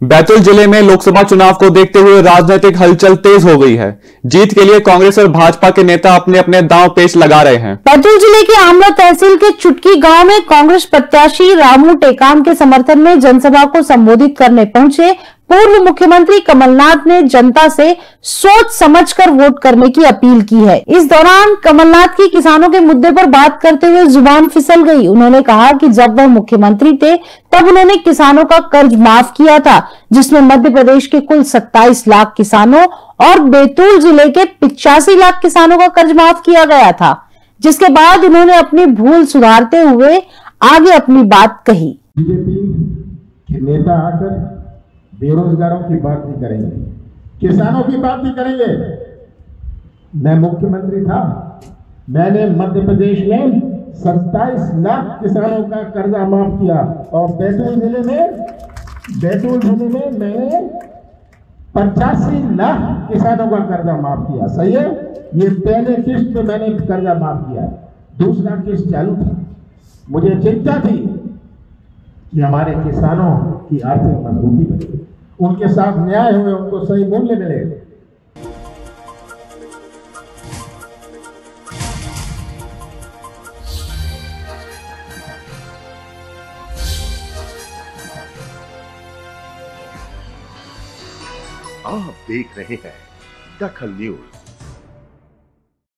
बैतूल ज़िले में लोकसभा चुनाव को देखते हुए राजनीतिक हलचल तेज हो गई है। जीत के लिए कांग्रेस और भाजपा के नेता अपने अपने दांव पेश लगा रहे हैं। बैतूल ज़िले के आमला तहसील के चुटकी गाँव में कांग्रेस प्रत्याशी रामू टेकाम के समर्थन में जनसभा को संबोधित करने पहुँचे। पूर्व मुख्यमंत्री कमलनाथ ने जनता से सोच समझकर वोट करने की अपील की है। इस दौरान कमलनाथ की किसानों के मुद्दे पर बात करते हुए ज़ुबान फिसल गई। उन्होंने कहा कि जब वह मुख्यमंत्री थे, तब उन्होंने किसानों का कर्ज माफ़ किया था, जिसमें मध्य प्रदेश के कुल 27 लाख किसानों और बैतूल ज़िले के पिचासी लाख किसानों का कर्ज माफ़ किया गया था, जिसके बाद उन्होंने अपनी भूल सुधारते हुए आगे अपनी बात कही। नेता आकर बेरोजगारों की बात नहीं करेंगे। किसानों की बात नहीं करेंगे। मैं मुख्यमंत्री था। मैंने मध्य प्रदेश में सत्ताईस लाख किसानों का कर्जा माफ़ किया और बैतूल ज़िले में, बैतूल ज़िले में मैंने पचासी लाख किसानों का कर्जा माफ़ किया। सही है? ये पहले किस्त में मैंने कर्जा माफ़ किया। दूसरा किस्त चालू था। मुझे चिंता थी कि हमारे किसानों की आर्थिक मजबूती बने। उनके साथ न्याय हुए, उनको सही मूल्य मिले। आप देख रहे हैं दखल न्यूज़।